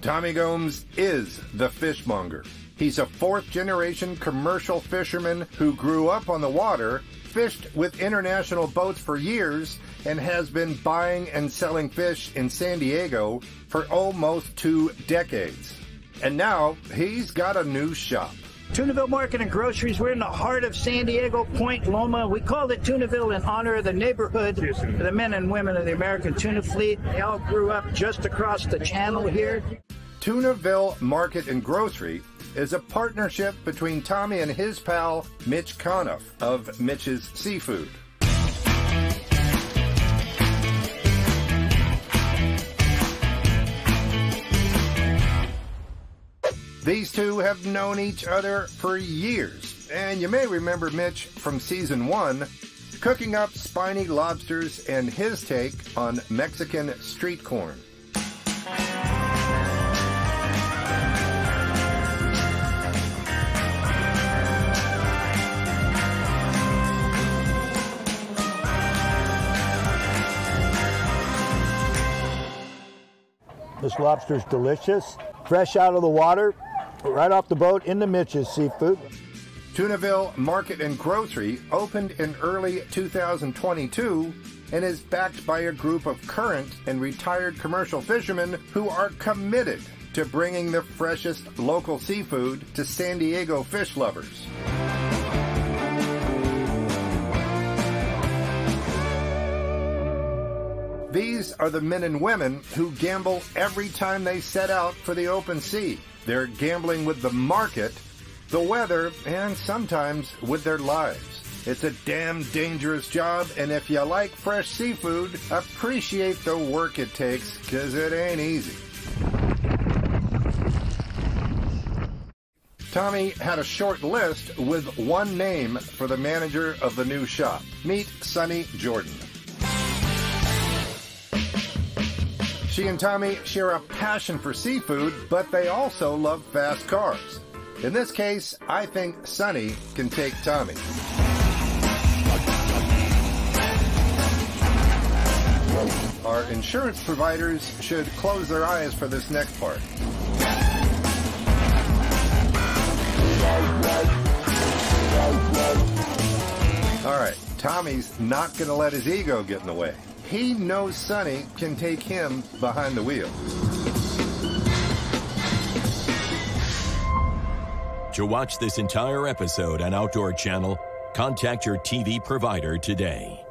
Tommy Gomes is the fishmonger. He's a fourth generation commercial fisherman who grew up on the water, fished with international boats for years, and has been buying and selling fish in San Diego for almost two decades. And now he's got a new shop. Tunaville Market and Groceries. We're in the heart of San Diego, Point Loma. We called it Tunaville in honor of the neighborhood, the men and women of the American Tuna Fleet. They all grew up just across the channel here. Tunaville Market and Grocery is a partnership between Tommy and his pal Mitch Conniff of Mitch's Seafood. These two have known each other for years, and you may remember Mitch from season one, cooking up spiny lobsters and his take on Mexican street corn. This lobster's delicious, fresh out of the water, right off the boat into Mitch's Seafood. Tunaville Market and Grocery opened in early 2022 and is backed by a group of current and retired commercial fishermen who are committed to bringing the freshest local seafood to San Diego fish lovers. These are the men and women who gamble every time they set out for the open sea. They're gambling with the market, the weather, and sometimes with their lives. It's a damn dangerous job, and if you like fresh seafood, appreciate the work it takes, cause it ain't easy. Tommy had a short list with one name for the manager of the new shop. Meet Sunny Jordan. She and Tommy share a passion for seafood, but they also love fast cars. In this case, I think Sunny can take Tommy. Our insurance providers should close their eyes for this next part. All right, Tommy's not going to let his ego get in the way. He knows Sunny can take him behind the wheel. To watch this entire episode on Outdoor Channel, contact your TV provider today.